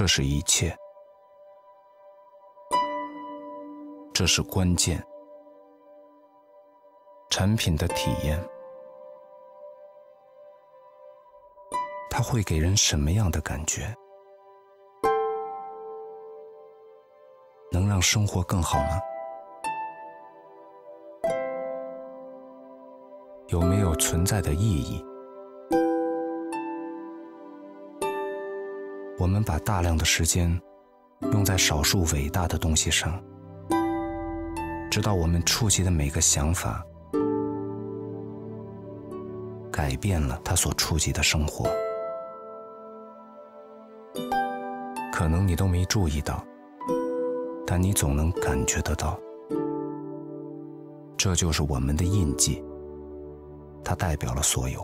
这是一切，这是关键。产品的体验，它会给人什么样的感觉？能让生活更好吗？有没有存在的意义？我们把大量的时间用在少数伟大的东西上，直到我们触及的每个想法。改变了他所触及的生活，可能你都没注意到，但你总能感觉得到。这就是我们的印记，它代表了所有。